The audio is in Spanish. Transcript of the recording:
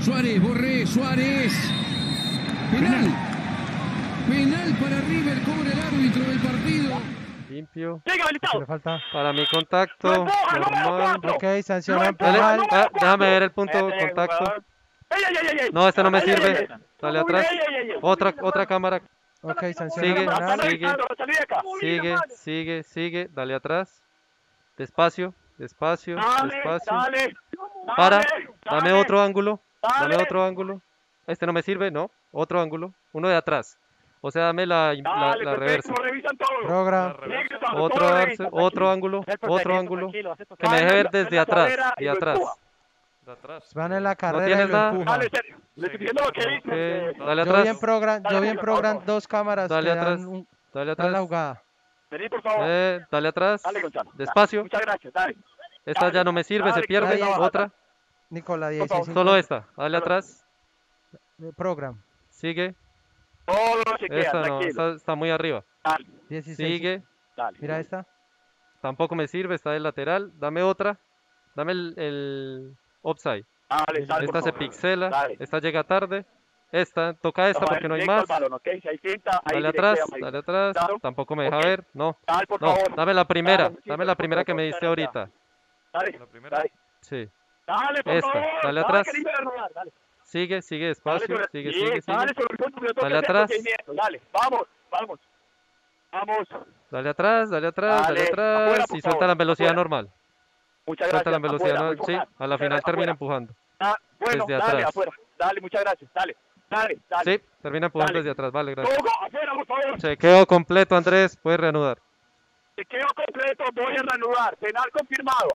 Suárez, Borré, Suárez. Penal. Penal para River, cobra el árbitro del partido. Limpio. ¿Qué habilitado. le falta? Para mi contacto. ¡No empuja, no me lo Normal. cuatro! Ok, sanción Dale, penal. ah, déjame ver el punto de contacto. jugador. ¡Ey, ey, ey, ey! No, este no me sirve. Dale atrás. Otra, otra cámara. Ok, sanción Sigue, sigue. Sigue, sigue, sigue. Dale atrás. Despacio, despacio, Dale, despacio. dale. Para. Dame otro ángulo. Dame dale. otro ángulo. Este no me sirve, ¿no? Otro ángulo. Uno de atrás. O sea, dame la, la, la reversa. Otro, otro ángulo. Otro ángulo. Que me deje ver desde atrás. De atrás. atrás. Van en la carrera tienes y lo nada? empuja. Dale, serio. Le estoy diciendo lo que dice. Eh, Dale Yo vi en atrás. program, yo vi en program dos cámaras Dale que atrás. dan, un- Dale dan la atrás. jugada. Vení, por favor. Eh, dale atrás. Dale, Gonzalo. Despacio. Muchas gracias, dale. Esta dale, ya no me sirve, se dale, pierde. dale, dale. Otra. Nicola, Por 16. favor. Solo esta. Dale atrás. Program. Sigue. Todo se queda, Esta no, esta está muy arriba. Dale, 16. Sigue. dale. Mira esta. Tampoco me sirve, está del lateral. Dame otra. Dame el, el upside. Dale, dale, Esta por se favor. pixela. Dale. Esta llega tarde. Esta, toca esta porque no hay más. balón, ¿ok? Si hay cinta, ahí Dale atrás, ahí. dale atrás. Tampoco me deja ver. No, Dale, por no. favor. Dame la primera. Dale, Dame la primera que me diste ahorita. Dale, La primera. dale. Sí. Dale, por Esta, favor. dale atrás. Dale, Sigue, sigue dale, despacio. sobre- Sigue, sigue, Dale, sigue. Dale hacer atrás. Dale, vamos, vamos. Vamos. Dale atrás, dale atrás, dale Dale, atrás. afuera, Y suelta la velocidad afuera. normal. Muchas Suelta gracias. la velocidad Afuera, normal. Sí, a la final termina empujando. Ah, bueno, desde dale, atrás. afuera. Dale, muchas gracias. Dale, dale, dale. Sí, termina empujando Dale. desde atrás. Vale, gracias. Togo, afuera, por favor. Chequeo completo, Andrés. Puedes reanudar. Te quedo completo, voy a reanudar. Penal confirmado.